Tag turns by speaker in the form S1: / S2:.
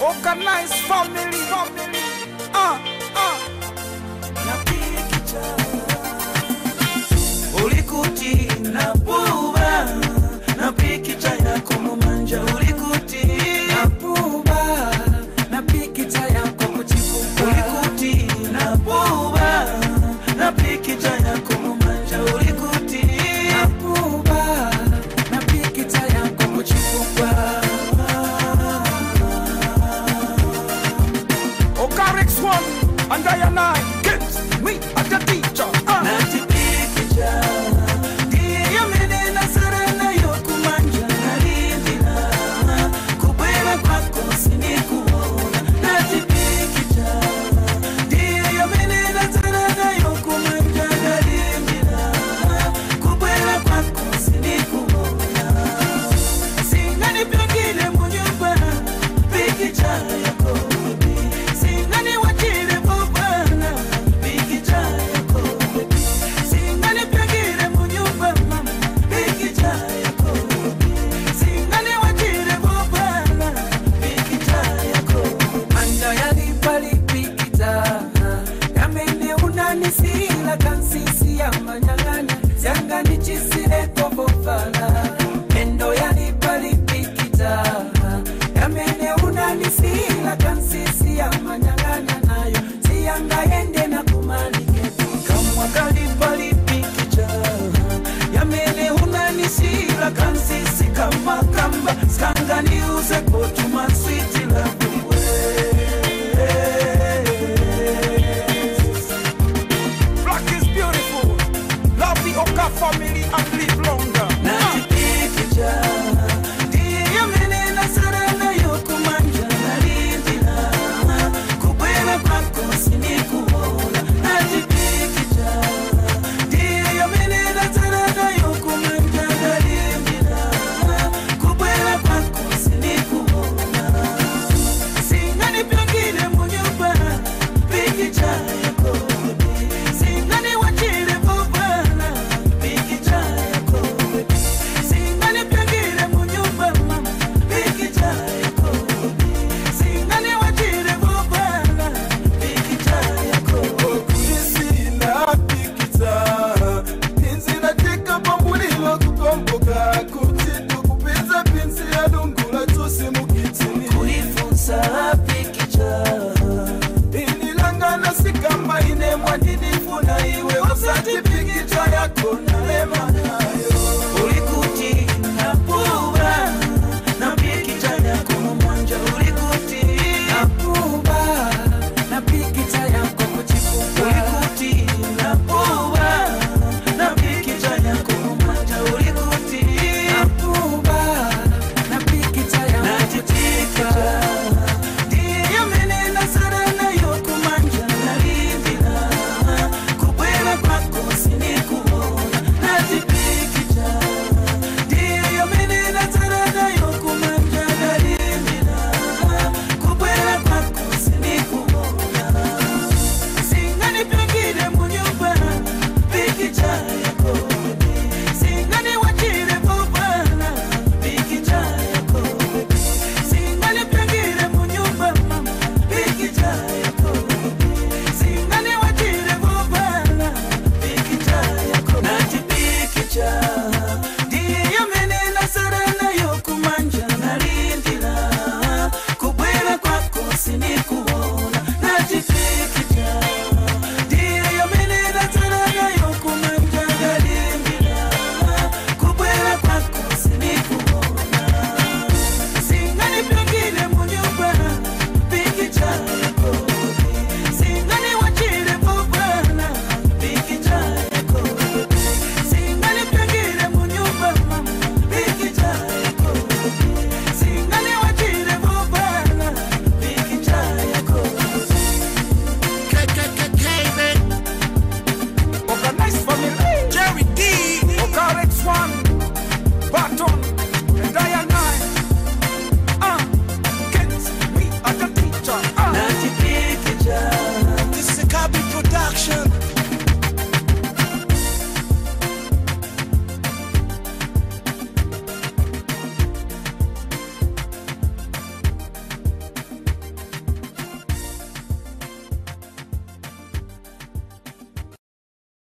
S1: Organize family, family.